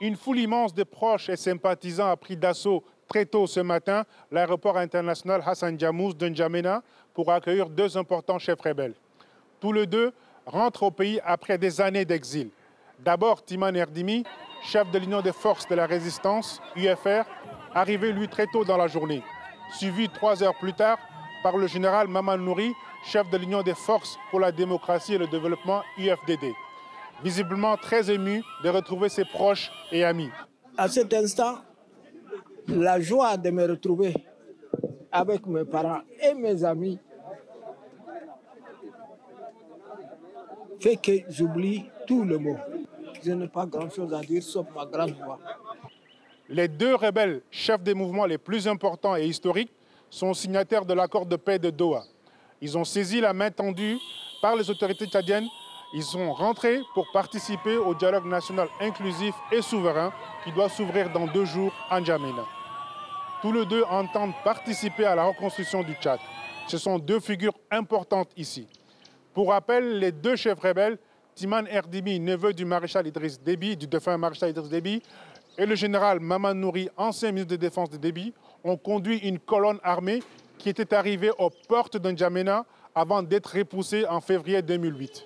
Une foule immense de proches et sympathisants a pris d'assaut très tôt ce matin l'aéroport international Hassan Jamous de N'Djamena pour accueillir deux importants chefs rebelles. Tous les deux rentrent au pays après des années d'exil. D'abord Timan Erdimi, chef de l'Union des forces de la résistance, UFR, arrivé lui très tôt dans la journée, suivi trois heures plus tard par le général Maman Nouri, chef de l'Union des forces pour la démocratie et le développement, UFDD. Visiblement très ému de retrouver ses proches et amis. À cet instant, la joie de me retrouver avec mes parents et mes amis fait que j'oublie tout le mot. Je n'ai pas grand-chose à dire sauf ma grande voix. Les deux rebelles, chefs des mouvements les plus importants et historiques, sont signataires de l'accord de paix de Doha. Ils ont saisi la main tendue par les autorités tchadiennes. Ils sont rentrés pour participer au dialogue national inclusif et souverain qui doit s'ouvrir dans deux jours en N'Djamena. Tous les deux entendent participer à la reconstruction du Tchad. Ce sont deux figures importantes ici. Pour rappel, les deux chefs rebelles, Timan Erdimi, neveu du maréchal Idriss Déby, du défunt maréchal Idriss Déby, et le général Maman Nouri, ancien ministre de Défense de Déby, ont conduit une colonne armée qui était arrivée aux portes de N'Djamena avant d'être repoussée en février 2008.